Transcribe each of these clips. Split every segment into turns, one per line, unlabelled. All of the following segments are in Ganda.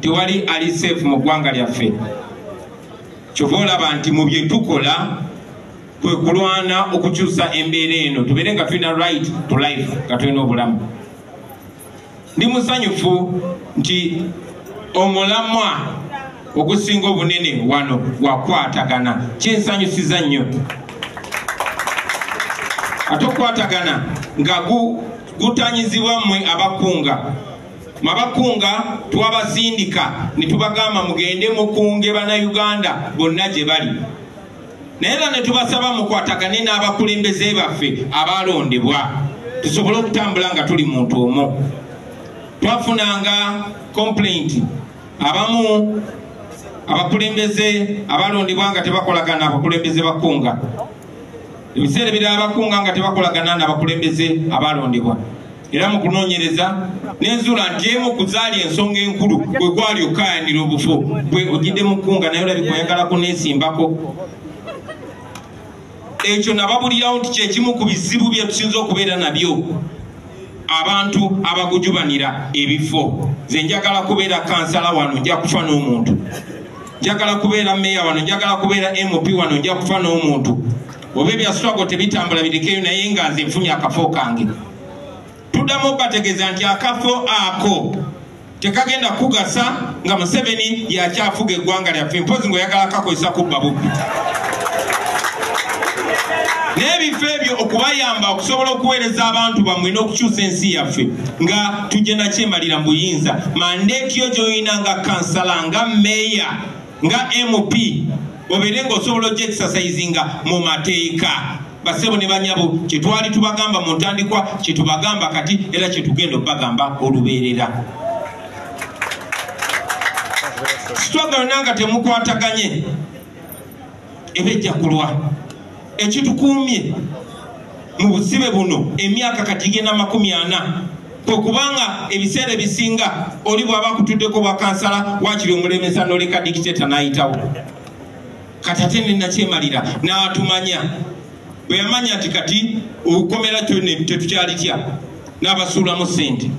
tewali ali seefu mu ggwanga lyaffe. Kyova olaba nti mu bye tukola kwe kulwana okukyusa embeera eno tubeere nga tulina right to life nga tulina obulamu. Ndi musanyufu nti omulamwa ogusinga obunene wano wakwatagana kyensanyusiza nnyo. Ate okukwatagana nga gutanyizibwa mmwe abakunga mwabakunga twabasindika ne tubagamba mugende mukunge bannayuganda bonna gye bali. Naye era ne tubasaba mukwatagane n'abakulembeze baffe abalondebwa tusobole okutambula nga tuli muntu omwo twafunanga complaint. Abamu abakulembeze abalondebwa nga tebakolagana abakulembeze bakunga. Ebiseera ebirala bakunga nga tebakolagana n'abakulembeze abalondebwa era mu kunoonyereza nenzuula nti emu kuzaali ensonga enkulu bwe gwali okayanira obufo bwe ogidde mukunga naye olabika oyagala kuneesimbako ekyo nababulirawo nti kyekimu ku bizibu bye tusinza okubeera nabyo abantu abagujubanira ebifo. Ze njagala kubeera kansala wano nja kufa n'omuntu. Njagala kubeera meya wano njagala kubeera mp wano nja kufa n'omuntu. Oba ebyaswago tebitambula birikeyo naye nga nze nfunye akafo kange tuddamu bategeeza nti akafo ako tekagenda kugasa nga museveni yakyafuga eggwanga lyaffe mpozi ngaoyagala kakozesa kubba bubbi. N'ebifo ebyo okubayamba okusobola okuweereza abantu bammwe n'okukyusa ensi yaffe nga tujje nakyemalira mu buyinza. Mandeeti yo gy'oyina nga kansala nga meeya nga mp obeere ng'osobola ojja ekisasayizinga mu mateeka basebo ne banyabo kyetwali tubagamba mu ntandikwa kyetubagamba kati era kyetugenda okubagamba olubeerera. Sitwagalona nga temukwataganye. Ebejja kulwa ekitukuumye mu busibe buno emyaka kati genda makumi ana. Kwekubanga ebiseera ebisinga oli bwaba akutuddeko bwakansala wakiri omulemesa noleka dikiteta nayitawo. Kati ate nenakyemalira n'atumanya bwe yamanya nti kati okukomera kyone tetukyalitya n'abasuulamu sente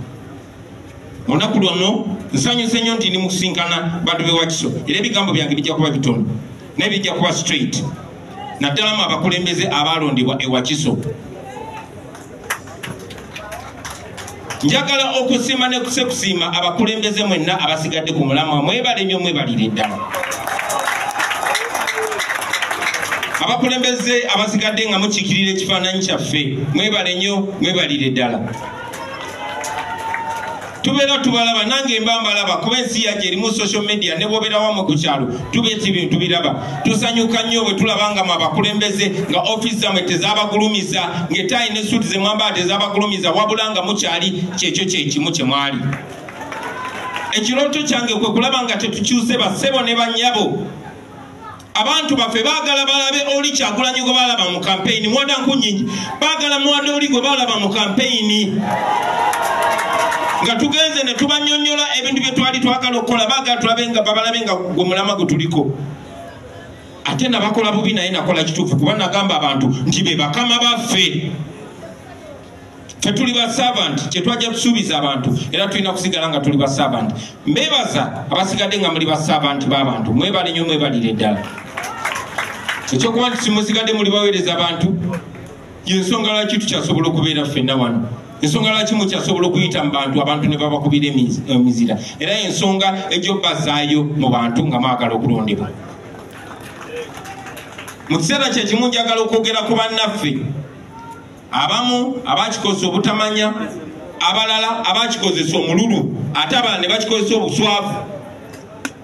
olunaku lwono nsanyuse nnyo nti ndimukusinkana bantu bewakiso era ebigambo byange bijja kuba bitono naye bijja kuba straight. Naddalamu abakulembeze abalondebwa ewakiso njagala okusiima nekusekusiima abakulembeze mwenna abasigadde ku mulamwa mwebale nnyo mwebalire eddala abakulembeze abasigadde nga mukiikirira ekifaananyi kyaffe mwebale nnyo mwebalire eddala tubeera tubalaba nange mba mbalaba kuba ensi yajja erimu social media ne bwobeera wamwe ku kyalo tubeeti bintu biraba tusanyuka nnyo bwe tulabangamu abakulembeze nga offisi zammwe tezabagulumiza ngaetaayi ne suuti zemwambala tezabagulumiza wabula nga mukyali kyekyo kyekimu kye mwali. Ekirooto kyange kwe kulaba nga tetukyuse bassebo ne bannyabo abantu baffe baagala balabe oli kyagulanyi gwe balaba mu kampeyini mwada nkunyingi. Baagala mwada oli gwe balaba mu kampeyini nga tugenze ne tubanyonyola ebintu bye twali twagala okukola. Baagala tulabe nga babalabe nga gwe mulama gwe tuliko. Ate nabakola bubi naye nakola kituufu kuba nagamba abantu nti be bakama baffe. Fe tuli basavanti kyetwajja kusuubiza abantu. Era tulina kusigala nga tuli basavanti mbebaza abasigadde nga muli basavanti b'abantu mwebale nyo mwebalire eddala ekyokuba nti simusigadde muli baweereza abantu yensonga lwaki tukyasobola okubeera ffenna wano? Ensonga lwaki mukyasobola okuyita mu bantu abantu ne babakubira emizira era ensonga egyobazaayo mu bantu nga mwagala okulondebwa. Mu kiseera kyekimu njagala okwogera ku bannaffe. Abamu abakikozesa obutamanya abalala abakikozesa omululu ate abalala ne bakikozesa obuswavu.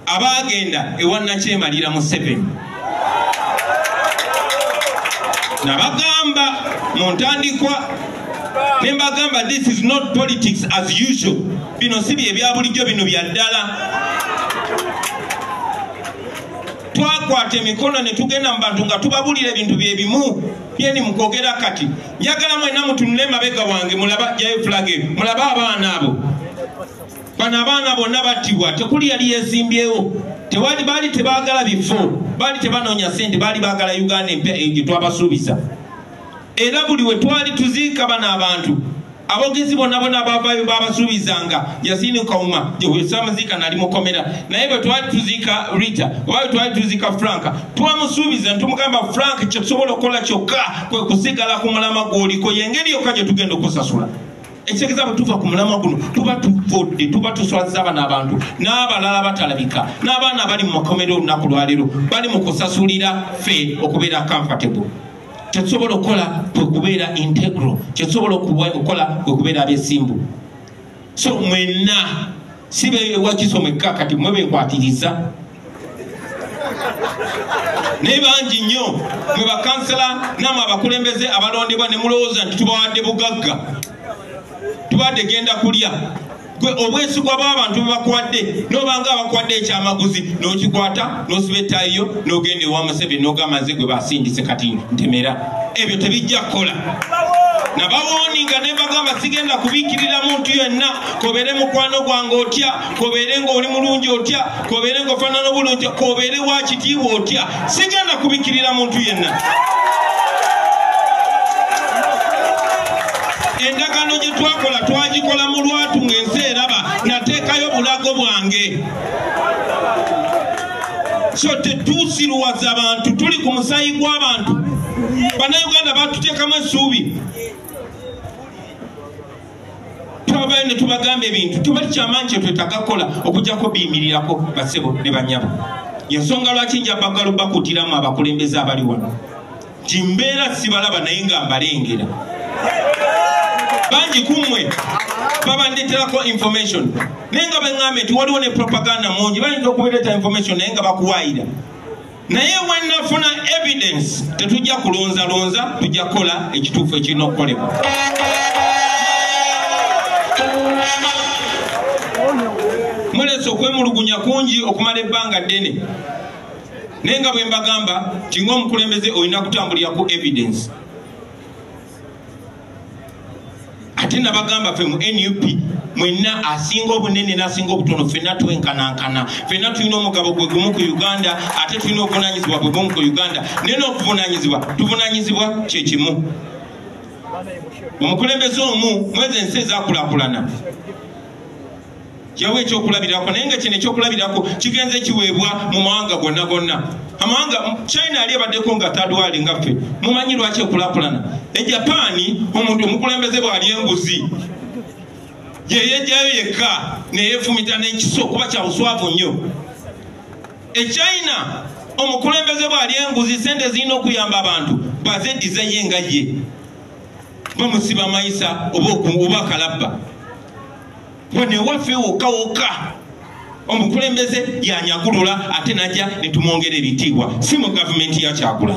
Abagenda ewanakyemalira mu seveni nabagamba mu ntandikwa nembagamba this is not politics as usual. Bino si bye ebya bulijjo bino bya ddala. Twakwata emikono ne tugenda mu bantu nga tubabulira ebintu byebimu byeni mukwogera kati njagala mwena mutunule emabega wange mulaba jayo flag eyo mulabe abaana abo. Bano abaana bonna battibwa tekuli yali yesimbyewo tewali baali tebaagala bifo baali tebanoonya sente baali baagala uganda empya gye twabasuubiza. Era buli we twali tuziika bano abantu abogezi bonna bonna bavayo babasuubizanga yasini kauma samaziika nali mukomera. Naye bwe twali tuziika rita oba twali tuziika franka twamusuubiza ntumugamba frank kyetusobola okukola kyokka kwe kusigala ku mulama gwoliko yengeri yokka gye tugenda okusasula ekitegeeza bwe tuva ku mulama guno tuba tuvudde tuba tuswaza abana abantu n'abalala batalabika n'abaana abali mu makomero olunaku lwaleero bali mu kusasulira ffe okubeera comfortable. Kyetusobola okukola kwekubeera integro kyetusobola okukola kwekubeera abesimbu so mwenna si bewakiso mwekka kati mwe benkwatiriza. Naye bangi nnyo mwe bakansela namwe abakulembeze abalondebwa ne mulowooza nti tubawadde bugagga tubadde genda kulya. Gwe obwesigwa bw'abantu bebakwadde nobanga abakwadde ekyamaguzi n'okikwata n'osiba ettayiyo n'ogenda ewa museveni n'ogamba nze gwe basindise kati ntemera. Ebyo tebijja kukola. Nabawoninga ne bagamba sigenda kubiikirira muntu yenna kobeere mukwano gwange otya kobeere ngaoli mulungi otya kobeere ngaofaanana obulungi kobeere wakitiibwa otya. Sigenda kubiikirira muntu yenna endagano gye twakola twagikola mu lwatu ng'ensi eraba nateekayo bulago bwange. So tetuusiruwaza bantu tuli ku musayi gw'abantu bannayuganda batuteekamu essuubi. Twavayo ne tubagamba ebintu tubali kyamaanyi kyetwetaaga kukola okugjako biyimirirako basebo ne banyabo. Yensonga lwaki njabagala bakutiramu abakulembeze abali wano? Nti mbeera sibalaba naye nga mbalengera bangi kummwe babandeterako information. Naye nga beŋŋambe nti waliwo ne propaganda mungi bayinza okubereeta information naye nga bakuwaayira. Naye wenafuna evidence tetujja kulonzalonza tujja kukola ekituufu ekirina okukolebwa. Mulese okwemulugunya kungi okumala ebbanga ddene. Naye nga bwe mbagamba nti ngaomukulembeze olina kutambulira ku evidence ate nabagamba ffe mu nup mwenna asinga obunene nasinga obutono ffenna twenkanankana. Ffenna tulina omugabo gwe gumu ku uganda ate tulina obuvunanyizibwa bwe bumu ku uganda. Naye n'okuvunanyizibwa tuvunanyizibwa kyekimu omukulembeze omu mwezi ensi ezakulakulana yawa ekyokulabirako naye nga kino ekyokulabirako kigenze kiweebwa mu mawanga gonna gonna. Amawanga china yali ebaddeko nga tadwali ngaffe mumanyi lwaki ekulakulana ejapaani omuntu omukulembeze bwali enguzi yeyejjayo yekka neyefumita n'ekiso kuba kyabuswavu nnyo. Echina omukulembeze bwali enguzi sente zirina okuyamba abantu bazeddizayo enga ye. Bamusiba mayisa oba akalabba wane waffe wokka wokka omukulembeze yanyagulula ate najja netumwongera ebitiibwa. Si mu gavumenti yakyagula